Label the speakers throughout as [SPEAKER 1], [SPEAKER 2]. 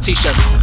[SPEAKER 1] t-shirt.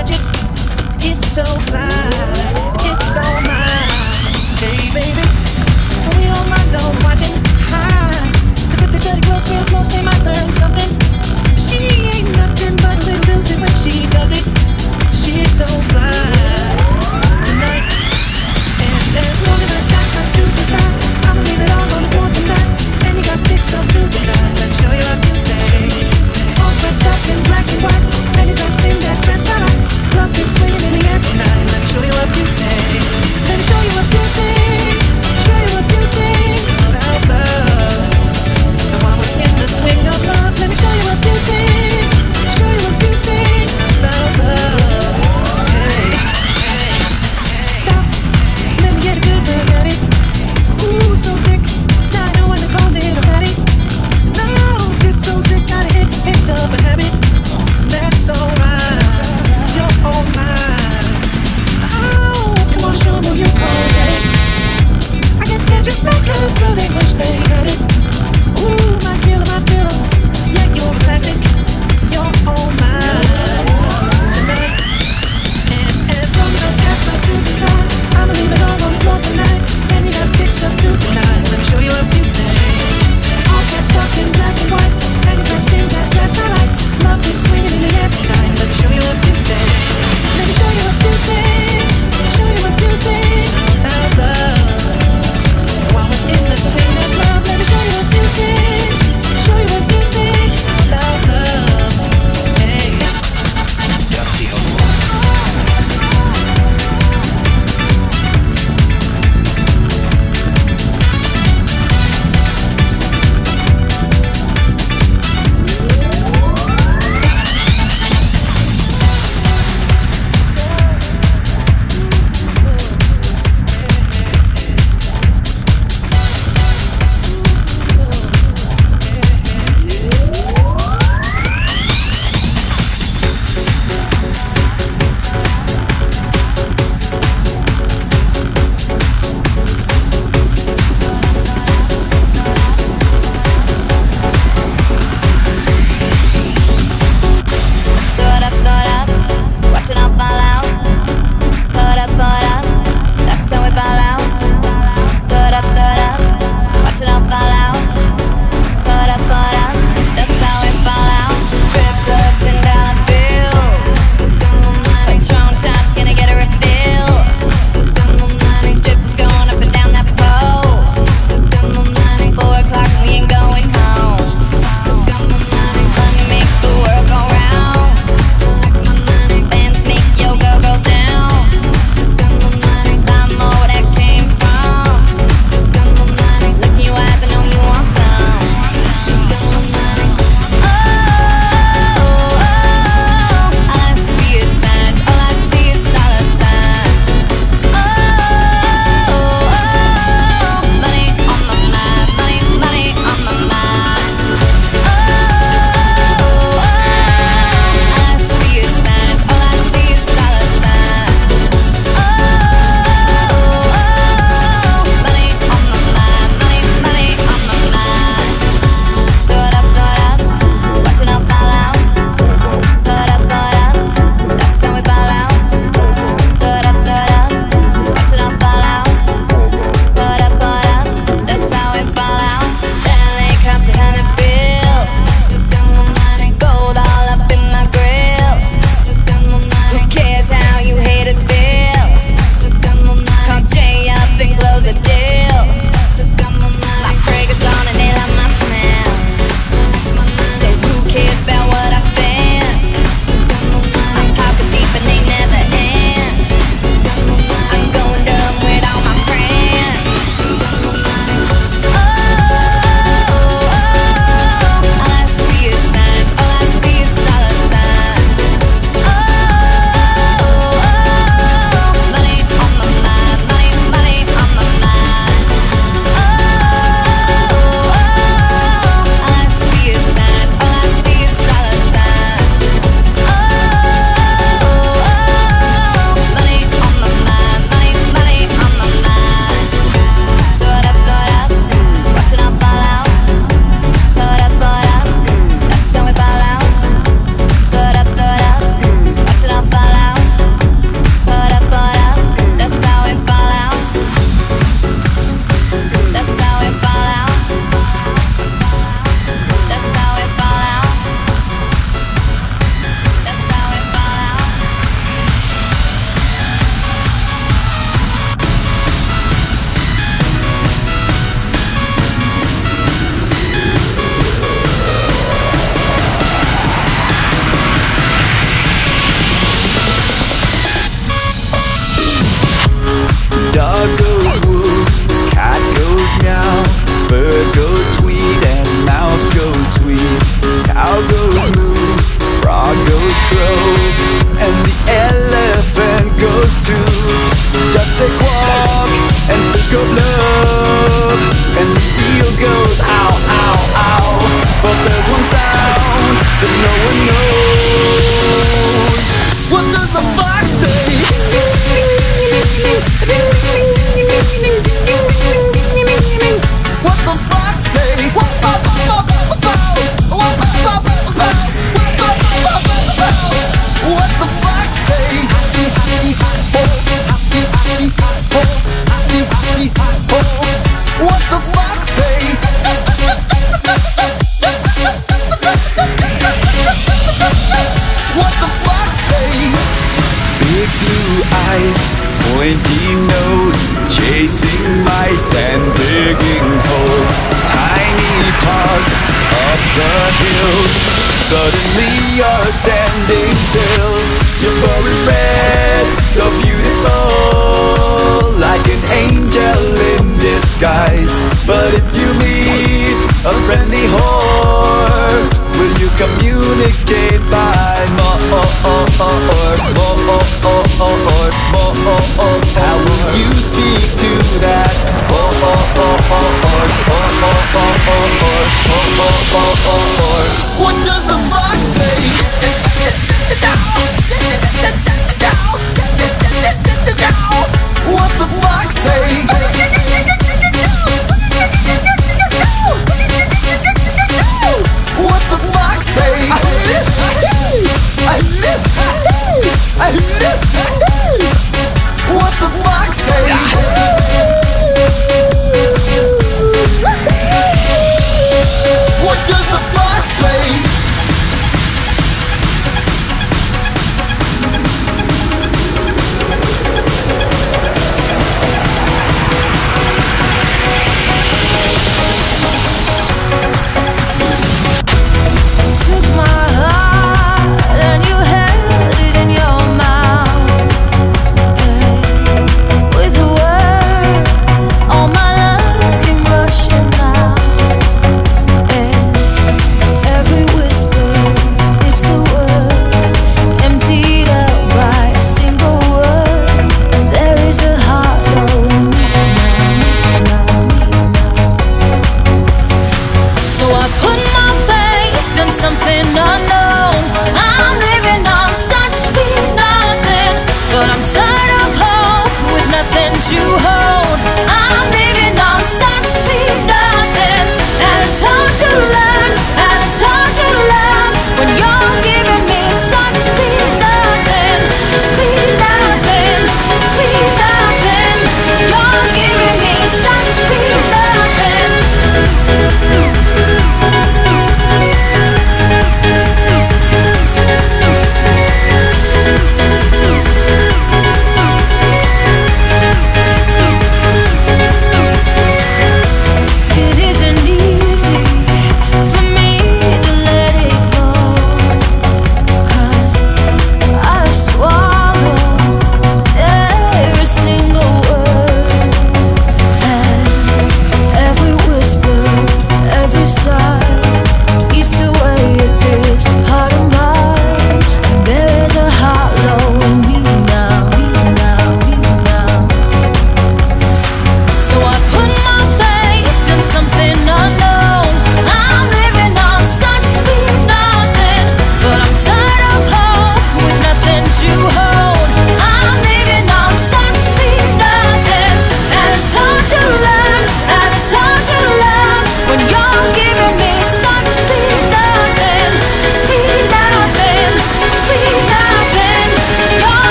[SPEAKER 1] It's so fine, it's
[SPEAKER 2] so mine. Hey baby, we all watching. Cause if they study close, real close, they might learn something. She ain't nothing but when she does it. She's so fly tonight. And
[SPEAKER 3] as long as I
[SPEAKER 1] got my I'ma leave it all on the floor tonight. And you got fixed up. I show you a few things. All dressed up in black and white.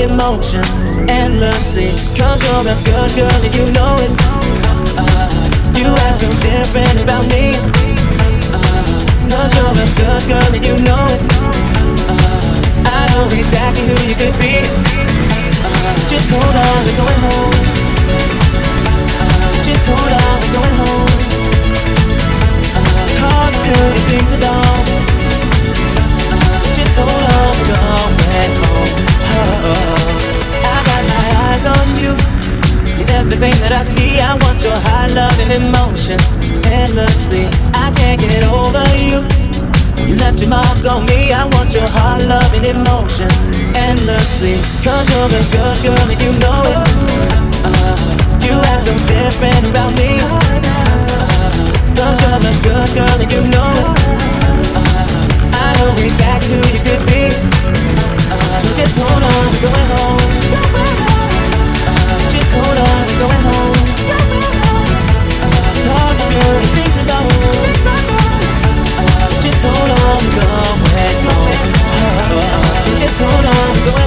[SPEAKER 1] Emotion endlessly. Cause you're a good girl and you know it. Uh, you have something different about me. Uh, Cause you're a good girl and you know it. Uh, I know exactly who you could be. Just hold on, we're going home. Just hold on, we're going home. Do these things alone. Uh, just hold on, we're home. Oh, I got my eyes on you. You're everything that I see. I want your high love and emotion endlessly. I can't get over you. You left your mark on me. I want your hard love and emotion endlessly. Cause you're a good girl and you know it. Uh, you have something different about me. Uh, Cause you're a good girl and you know it. Know exactly who you could be. So just hold on, we're going home. Just hold on, we're going home. To do these things alone. Uh, just hold on, we're going home. So just hold on, we're going home.